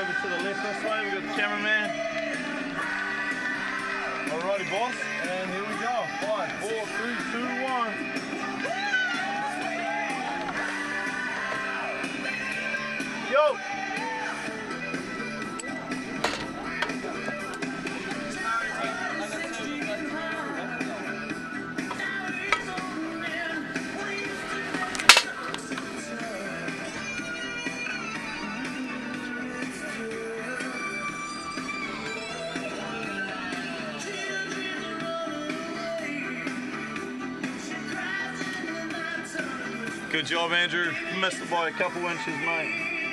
over to the left this way. We've got the cameraman. Alrighty, boss. And here we go. Five, four, three, two, one. Yo! Good job, Andrew. Missed it by a couple inches, mate.